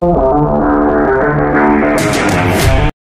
了。